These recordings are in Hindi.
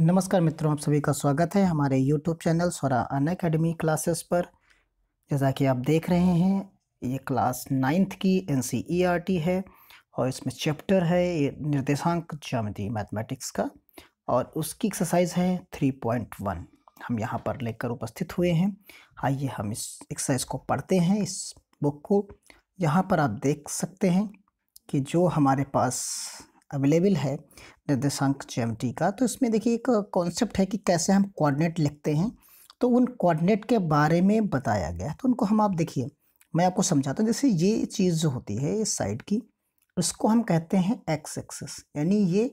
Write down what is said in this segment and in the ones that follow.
नमस्कार मित्रों, आप सभी का स्वागत है हमारे YouTube चैनल स्वरा अन अकेडमी क्लासेस पर। जैसा कि आप देख रहे हैं, ये क्लास नाइन्थ की NCERT है और इसमें चैप्टर है, ये निर्देशांक ज्यामिति मैथमेटिक्स का और उसकी एक्सरसाइज है 3.1 हम यहाँ पर लेकर उपस्थित हुए हैं। आइए हम इस एक्सरसाइज को पढ़ते हैं, इस बुक को। यहाँ पर आप देख सकते हैं कि जो हमारे पास अवेलेबल है निर्देशांक ज्योमेट्री का तो इसमें देखिए एक कॉन्सेप्ट है कि कैसे हम कोऑर्डिनेट लिखते हैं। तो उन कोऑर्डिनेट के बारे में बताया गया तो उनको हम आप देखिए, मैं आपको समझाता हूँ। जैसे ये चीज़ जो होती है, इस साइड की उसको हम कहते हैं एक्स एक्सेस यानी ये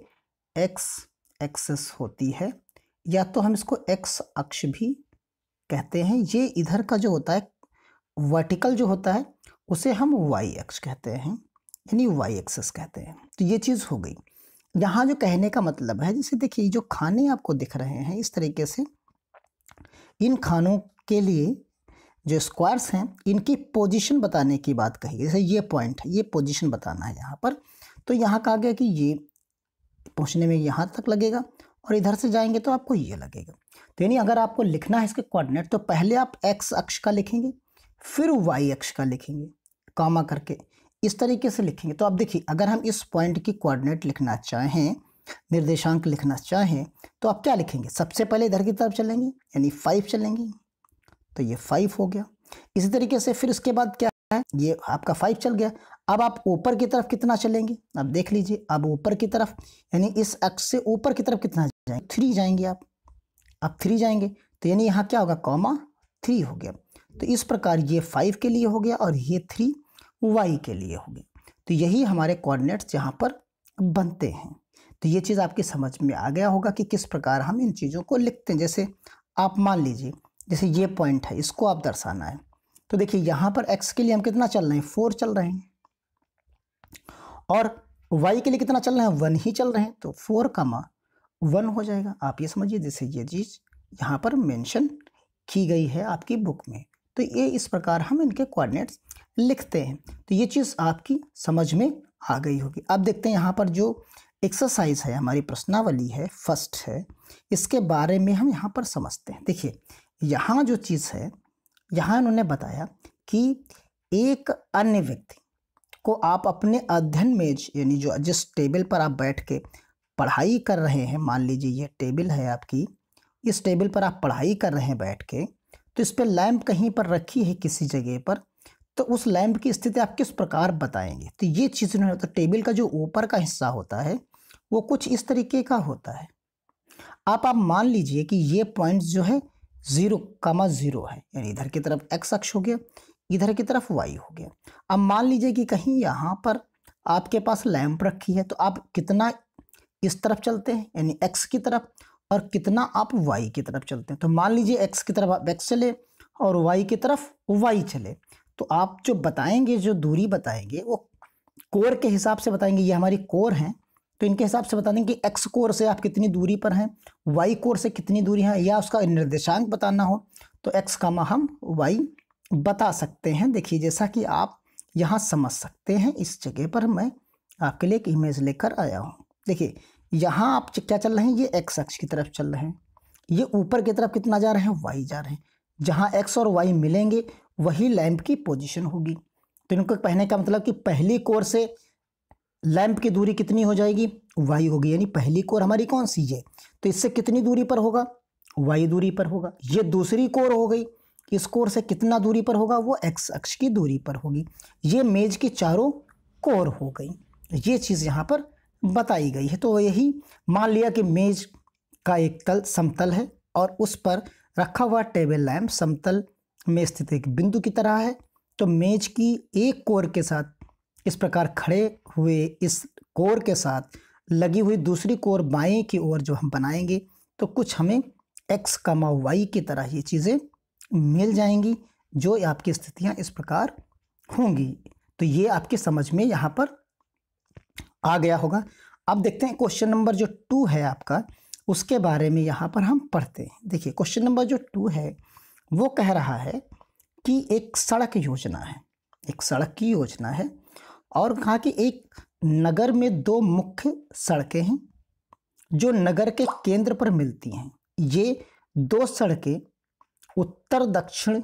एक्स एक्सेस होती है, या तो हम इसको एक्स अक्ष भी कहते हैं। ये इधर का जो होता है वर्टिकल जो होता है, उसे हम वाई अक्ष कहते हैं। यानी वाई एक्सेस कहते हैं। तो ये चीज़ हो गई। यहाँ जो कहने का मतलब है, जैसे देखिए जो खाने आपको दिख रहे हैं, इस तरीके से, इन खानों के लिए जो स्क्वायर्स हैं, इनकी पोजीशन बताने की बात कही। जैसे ये पॉइंट है, ये पोजीशन बताना है यहाँ पर। तो यहाँ कहा गया कि ये पहुँचने में यहाँ तक लगेगा और इधर से जाएँगे तो आपको ये लगेगा। तो यानी अगर आपको लिखना है इसके कोऑर्डिनेट तो पहले आप एक्स अक्ष का लिखेंगे, फिर वाई अक्ष का लिखेंगे कामा करके। इस तरीके से लिखेंगे। तो आप देखिए, अगर हम इस पॉइंट की कोऑर्डिनेट लिखना चाहें, निर्देशांक लिखना चाहें तो आप क्या लिखेंगे? सबसे पहले इधर की तरफ़ चलेंगे, यानी फाइव चलेंगे। तो ये फाइव हो गया। इसी तरीके से फिर उसके बाद क्या है? ये आपका फाइव चल गया। अब आप ऊपर की तरफ़ कितना चलेंगे? अब देख लीजिए, अब ऊपर की तरफ़, यानी इस अक्ष से ऊपर की तरफ़ कितना जाएँगे थ्री जाएँगे आप। अब थ्री जाएँगे तो यानी यहाँ क्या होगा कॉमा थ्री हो गया। तो इस प्रकार ये फाइव के लिए हो गया और ये थ्री वाई के लिए होगी। तो यही हमारे कोऑर्डिनेट्स यहाँ पर बनते हैं। तो ये चीज़ आपकी समझ में आ गया होगा कि किस प्रकार हम इन चीज़ों को लिखते हैं। जैसे आप मान लीजिए, जैसे ये पॉइंट है, इसको आप दर्शाना है। तो देखिए, यहाँ पर एक्स के लिए हम कितना चल रहे हैं? फोर चल रहे हैं। और वाई के लिए कितना चल रहे हैं? वन ही चल रहे हैं। तो फोर कमा वन हो जाएगा। आप ये समझिए, जैसे ये चीज़ यहाँ पर मेंशन की गई है आपकी बुक में। तो ये इस प्रकार हम इनके कोऑर्डिनेट्स लिखते हैं। तो ये चीज़ आपकी समझ में आ गई होगी। अब देखते हैं यहाँ पर जो एक्सरसाइज है, हमारी प्रश्नावली है फ़र्स्ट है, इसके बारे में हम यहाँ पर समझते हैं। देखिए, यहाँ जो चीज़ है, यहाँ इन्होंने बताया कि एक अन्य व्यक्ति को आप अपने अध्ययन मेज यानी जो जिस टेबल पर आप बैठ के पढ़ाई कर रहे हैं, मान लीजिए ये टेबल है आपकी, इस टेबल पर आप पढ़ाई कर रहे हैं बैठ के तो इस पर लैम्प कहीं पर रखी है किसी जगह पर तो उस लैंप की स्थिति आप किस प्रकार बताएँगे? तो ये चीज़ नहीं होता टेबल का जो ऊपर का हिस्सा होता है, वो कुछ इस तरीके का होता है। आप आप मान लीजिए कि ये पॉइंट जो है, ज़ीरो कामा ज़ीरो है, यानी इधर की तरफ़ एक्स अक्ष हो गया, इधर की तरफ़ वाई हो गया। अब मान लीजिए कि कहीं यहाँ पर आपके पास लैंप रखी है तो आप कितना इस तरफ़ चलते हैं, यानी एक्स की तरफ़, और कितना आप वाई की तरफ़ चलते हैं? तो मान लीजिए एक्स की तरफ़ आप एक्स चले, और वाई की तरफ़ वाई चले तो आप जो बताएँगे, जो दूरी बताएँगे, वो कोर के हिसाब से बताएँगे, ये हमारी कोर हैं। तो इनके हिसाब से बता देंगे कि एक्स कोर से आप कितनी दूरी पर हैं वाई कोर से कितनी दूरी है, या उसका निर्देशांक बताना हो तो एक्स का हम वाई बता सकते हैं। देखिए, जैसा कि आप यहाँ समझ सकते हैं, इस जगह पर मैं आपके लिए एक इमेज लेकर आया हूँ। देखिए, यहाँ आप क्या चल रहे हैं? ये एक्स अक्ष की तरफ़ चल रहे हैं। ये ऊपर की तरफ़ कितना जा रहे हैं? वाई जा रहे हैं। जहाँ एक्स और वाई मिलेंगे वही लैंप की पोजीशन होगी। तो इनको कहने का मतलब कि पहली कोर से लैंप की दूरी कितनी हो जाएगी? वाई होगी। यानी पहली कोर हमारी कौन सी है? तो इससे कितनी दूरी पर होगा? वाई दूरी पर होगा। ये दूसरी कोर हो गई। इस कोर से कितना दूरी पर होगा? वो एक्स अक्ष की दूरी पर होगी। ये मेज की चारों कोर हो गई। ये चीज़ यहाँ पर बताई गई है। तो यही मान लिया कि मेज का एक तल समतल है और उस पर रखा हुआ टेबल लैम्प समतल में स्थित एक बिंदु की तरह है। तो मेज की एक कोर के साथ इस प्रकार खड़े हुए इस कोर के साथ लगी हुई दूसरी कोर बाएँ की ओर जो हम बनाएँगे तो कुछ हमें एक्स कमा वाई की तरह ये चीज़ें मिल जाएँगी, जो आपकी स्थितियाँ इस प्रकार होंगी। तो ये आपकी समझ में यहाँ पर आ गया होगा। अब देखते हैं क्वेश्चन नंबर जो टू है आपका, उसके बारे में यहाँ पर हम पढ़ते हैं। देखिए, क्वेश्चन नंबर जो टू है वो कह रहा है कि एक सड़क योजना है, एक सड़क की योजना है और कहा कि एक नगर में दो मुख्य सड़कें हैं जो नगर के केंद्र पर मिलती हैं। ये दो सड़कें उत्तर दक्षिण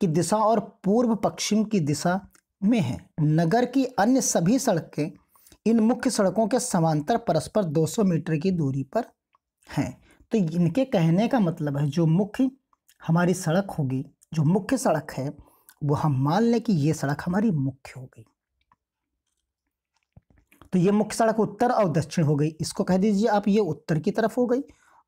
की दिशा और पूर्व पश्चिम की दिशा में है। नगर की अन्य सभी सड़कें इन मुख्य सड़कों के समांतर परस्पर 200 मीटर की दूरी पर हैं। तो इनके कहने का मतलब है जो मुख्य हमारी सड़क होगी, जो मुख्य सड़क है, वो हम मान लें कि ये सड़क हमारी मुख्य हो गई। तो ये मुख्य सड़क उत्तर और दक्षिण हो गई। इसको कह दीजिए आप, ये उत्तर की तरफ़ हो गई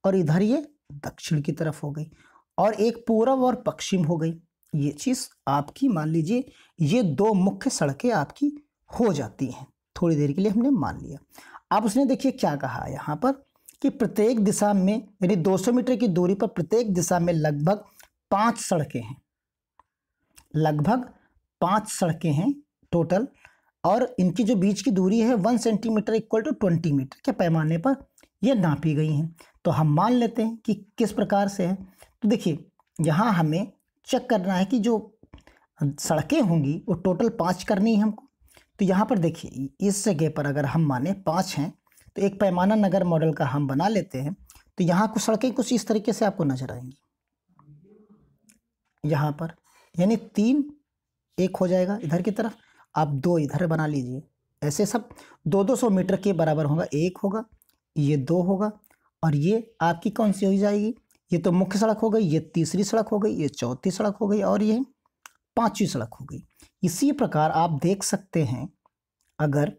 और इधर ये दक्षिण की तरफ़ हो गई और एक पूर्व और पश्चिम हो गई। ये चीज़ आपकी, मान लीजिए, ये दो मुख्य सड़कें आपकी हो जाती हैं। थोड़ी देर के लिए हमने मान लिया। अब उसने देखिए क्या कहा यहाँ पर। कि प्रत्येक दिशा में, यानी 200 मीटर की दूरी पर प्रत्येक दिशा में लगभग पाँच सड़कें हैं। लगभग पाँच सड़कें हैं टोटल और इनकी जो बीच की दूरी है one centimetre equal to twenty metre के पैमाने पर यह नापी गई हैं। तो हम मान लेते हैं कि किस प्रकार से है। तो देखिए, यहाँ हमें चेक करना है कि जो सड़कें होंगी, वो टोटल पाँच करनी है हमको। तो यहाँ पर देखिए, इस जगह पर अगर हम माने पाँच हैं तो एक पैमाना नगर मॉडल का हम बना लेते हैं तो यहाँ कुछ सड़कें कुछ इस तरीके से आपको नज़र आएँगी। यहाँ पर, यानी तीन, एक हो जाएगा इधर की तरफ़, आप दो इधर बना लीजिए। ऐसे सब दो दो सौ मीटर के बराबर होगा, एक होगा, ये दो होगा, और ये आपकी कौन सी हो जाएगी? ये तो मुख्य सड़क हो गई, ये तीसरी सड़क हो गई, ये चौथी सड़क हो गई, और ये पांचवी सड़क हो गई। इसी प्रकार आप देख सकते हैं, अगर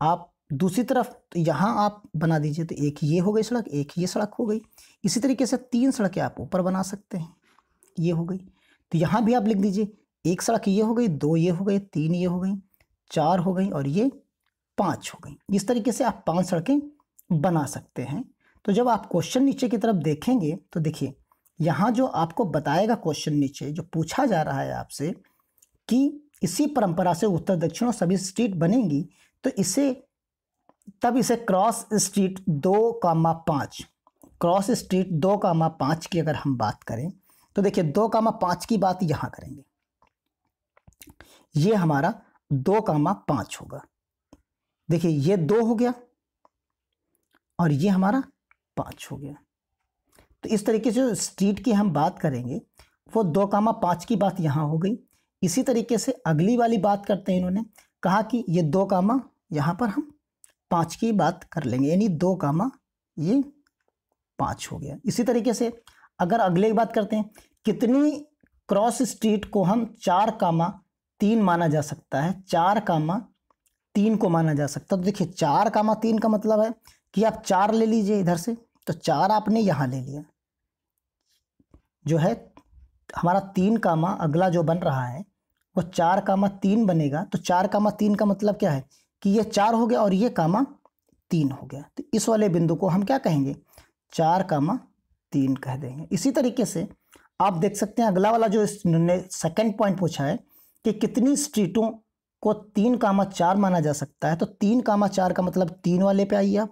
आप दूसरी तरफ़ यहाँ आप बना दीजिए तो एक ये हो गई सड़क, एक ये सड़क हो गई। इसी तरीके से तीन सड़कें आप ऊपर बना सकते हैं, ये हो गई। तो यहाँ भी आप लिख दीजिए, एक सड़क ये हो गई, दो ये हो गई तीन ये हो गई, चार हो गई और ये पाँच हो गई। इस तरीके से आप पाँच सड़कें बना सकते हैं। तो जब आप क्वेश्चन नीचे की तरफ़ देखेंगे तो देखिए, यहाँ जो आपको बताएगा क्वेश्चन नीचे, जो पूछा जा रहा है आपसे कि इसी परंपरा से उत्तर दक्षिण और सभी स्ट्रीट बनेंगी तो इसे तब इसे क्रॉस स्ट्रीट दो कामा पाँच, क्रॉस स्ट्रीट दो कामा पाँच की अगर हम बात करें तो देखिए दो कामा पाँच की बात यहाँ करेंगे। ये हमारा दो कामा पाँच होगा। देखिए ये दो हो गया और ये हमारा पाँच हो गया। तो इस तरीके से स्ट्रीट की हम बात करेंगे, वो दो कामा पाँच की बात यहाँ हो गई। इसी तरीके से अगली वाली बात करते हैं इन्होंने, कहा कि ये दो कामा यहाँ पर हम पाँच की बात कर लेंगे, यानी दो कामा ये पाँच हो गया। इसी तरीके से अगर अगले की बात करते हैं, कितनी क्रॉस स्ट्रीट को हम चार कामा तीन माना जा सकता है? चार कामा तीन को माना जा सकता है। तो देखिए, चार कामा तीन का मतलब है कि आप चार ले लीजिए इधर से तो चार आपने यहाँ ले लिया। जो है, हमारा तीन कामा अगला जो बन रहा है, वो चार कामा तीन बनेगा। तो चार कामा तीन का मतलब क्या है? कि ये चार हो गया और ये कामा तीन हो गया। तो इस वाले बिंदु को हम क्या कहेंगे? चार कामा तीन कह देंगे। इसी तरीके से आप देख सकते हैं, अगला वाला जो इन्होंने सेकेंड पॉइंट पूछा है कि कितनी स्ट्रीटों को तीन कामा चार माना जा सकता है तो तीन कामा चार का मतलब तीन वाले पे आइए आप,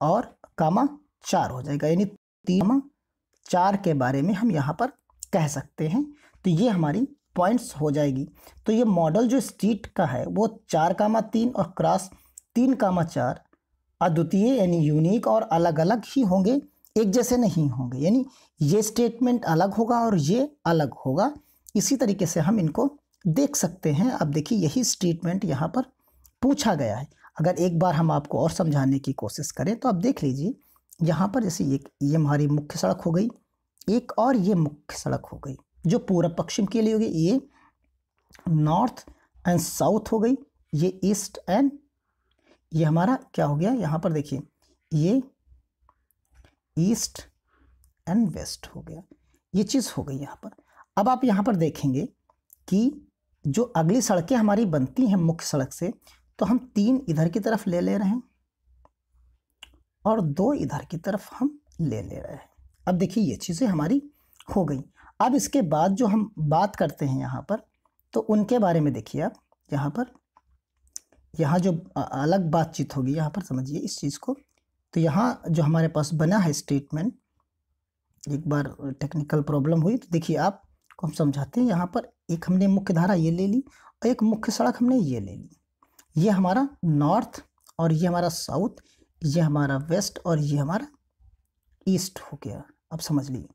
और कामा चार हो जाएगा। यानी तीन कामा चार के बारे में हम यहाँ पर कह सकते हैं। तो ये हमारी पॉइंट्स हो जाएगी। तो ये मॉडल जो स्ट्रीट का है, वो चार कामा तीन और क्रॉस तीन कामा चार अद्वितीय यानी यूनिक और अलग अलग ही होंगे, एक जैसे नहीं होंगे। यानी ये स्टेटमेंट अलग होगा और ये अलग होगा। इसी तरीके से हम इनको देख सकते हैं। अब देखिए, यही स्टेटमेंट यहाँ पर पूछा गया है। अगर एक बार हम आपको और समझाने की कोशिश करें तो आप देख लीजिए, यहाँ पर जैसे ये ये हमारी मुख्य सड़क हो गई, एक और ये मुख्य सड़क हो गई। जो पूर्व पश्चिम के लिए होगी, ये नॉर्थ एंड साउथ हो गई, ये ईस्ट एंड ये हमारा क्या हो गया, यहाँ पर देखिए, ये ईस्ट एंड वेस्ट हो गया, ये चीज़ हो गई यहाँ पर। अब आप यहाँ पर देखेंगे कि जो अगली सड़कें हमारी बनती हैं मुख्य सड़क से तो हम तीन इधर की तरफ़ ले ले रहे हैं और दो इधर की तरफ़ हम ले ले रहे हैं। अब देखिए, ये चीज़ें हमारी हो गई। अब इसके बाद जो हम बात करते हैं यहाँ पर तो उनके बारे में देखिए आप, यहाँ पर, यहाँ जो अलग बातचीत होगी, यहाँ पर समझिए इस चीज़ को। तो यहाँ जो हमारे पास बना है स्टेटमेंट एक बार टेक्निकल प्रॉब्लम हुई तो देखिए आप, को हम समझाते हैं, यहाँ पर एक हमने मुख्य धारा ये ले ली, और एक मुख्य सड़क हमने ये ले ली। ये हमारा नॉर्थ और ये हमारा साउथ ये हमारा वेस्ट और ये हमारा ईस्ट हो गया। अब समझ लीजिए।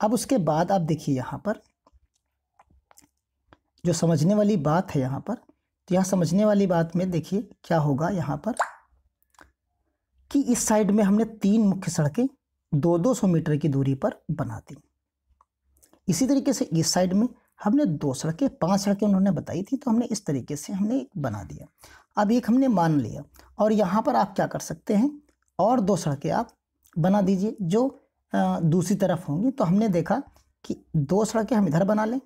अब उसके बाद आप देखिए यहाँ पर, जो समझने वाली बात है यहाँ पर तो यहाँ समझने वाली बात में देखिए क्या होगा यहाँ पर, कि इस साइड में हमने तीन मुख्य सड़कें दो दो सौ मीटर की दूरी पर बना दी। इसी तरीके से इस साइड में हमने दो सड़कें, पाँच सड़कें उन्होंने बताई थी तो हमने इस तरीके से हमने एक बना दिया। अब एक हमने मान लिया, और यहाँ पर आप क्या कर सकते हैं, और दो सड़कें आप बना दीजिए, जो दूसरी तरफ़ होंगी तो हमने देखा कि दो सड़कें हम इधर बना लें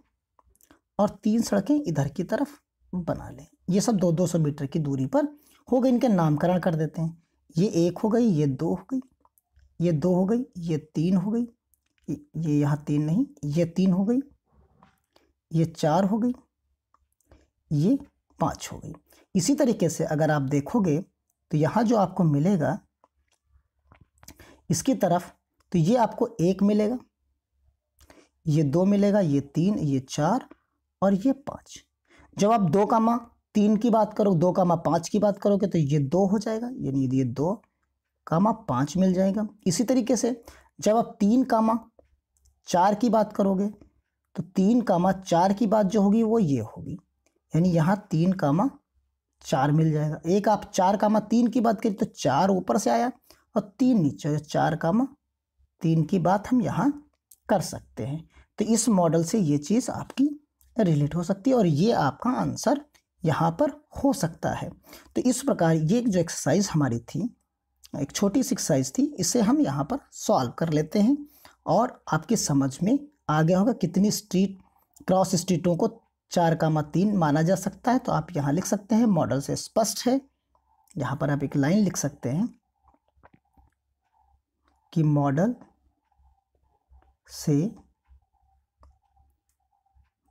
और तीन सड़कें इधर की तरफ़ बना लें। ये सब दो दो सौ मीटर की दूरी पर हो गए इनके नामकरण कर देते हैं। ये एक हो गई, ये दो हो गई, ये दो हो गई, ये तीन हो गई ये यहाँ तीन नहीं, ये तीन हो गई, ये चार हो गई, ये पाँच हो गई। इसी तरीके से अगर आप देखोगे तो यहाँ जो आपको मिलेगा, इसकी तरफ़ तो ये आपको एक मिलेगा, ये दो मिलेगा, ये तीन, ये चार और ये पाँच। जब आप दो का कामा तीन की बात करो दो का कामा पाँच की बात करोगे तो ये दो हो जाएगा, यानी ये दो का कामा पाँच मिल जाएगा। इसी तरीके से जब आप तीन का कामा चार की बात करोगे तो तीन कामा चार की बात जो होगी, वो ये होगी। यानी यहाँ तीन कामा चार मिल जाएगा। एक आप चार कामा तीन की बात करें तो चार ऊपर से आया और तीन नीचे, चार कामा तीन की बात हम यहाँ कर सकते हैं। तो इस मॉडल से ये चीज़ आपकी रिलेट हो सकती है और ये आपका आंसर यहाँ पर हो सकता है। तो इस प्रकार ये जो एक्सरसाइज हमारी थी, एक छोटी सी एक्सरसाइज थी, इसे हम यहाँ पर सॉल्व कर लेते हैं और आपकी समझ में आ गया होगा कितनी स्ट्रीट क्रॉस स्ट्रीटों को चार कामा तीन माना जा सकता है। तो आप यहाँ लिख सकते हैं मॉडल से स्पष्ट है। यहाँ पर आप एक लाइन लिख सकते हैं कि मॉडल से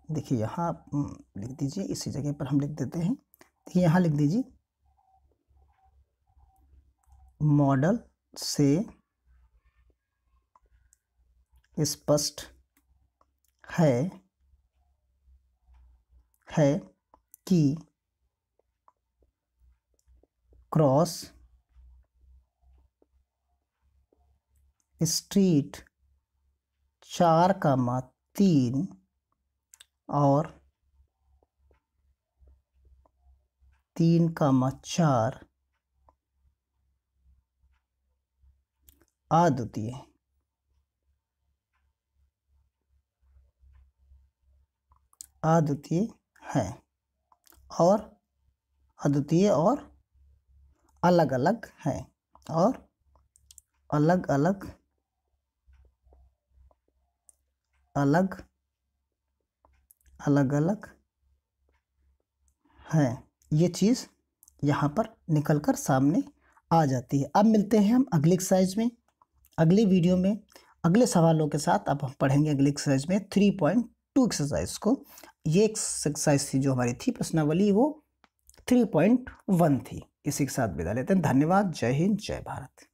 देखिए यहाँ लिख दीजिए, इसी जगह पर हम लिख देते हैं। देखिए यहाँ लिख दीजिए। मॉडल से स्पष्ट है है कि क्रॉस स्ट्रीट चार का कामा तीन और तीन का कामा चार अद्वितीय अद्वितीय है। और अद्वितीय और अलग अलग है और अलग अलग अलग अलग अलग है। ये चीज़ यहाँ पर निकल कर सामने आ जाती है। अब मिलते हैं हम अगली एक्सरसाइज में, अगले वीडियो में, अगले सवालों के साथ अब हम पढ़ेंगे अगली एक्सरसाइज में थ्री पॉइंट टू एक्सरसाइज को। ये एक्सरसाइज थी जो हमारी थी, प्रश्नावली वो थ्री पॉइंट वन थी। इसी के साथ विदा लेते हैं। धन्यवाद। जय हिंद, जय भारत।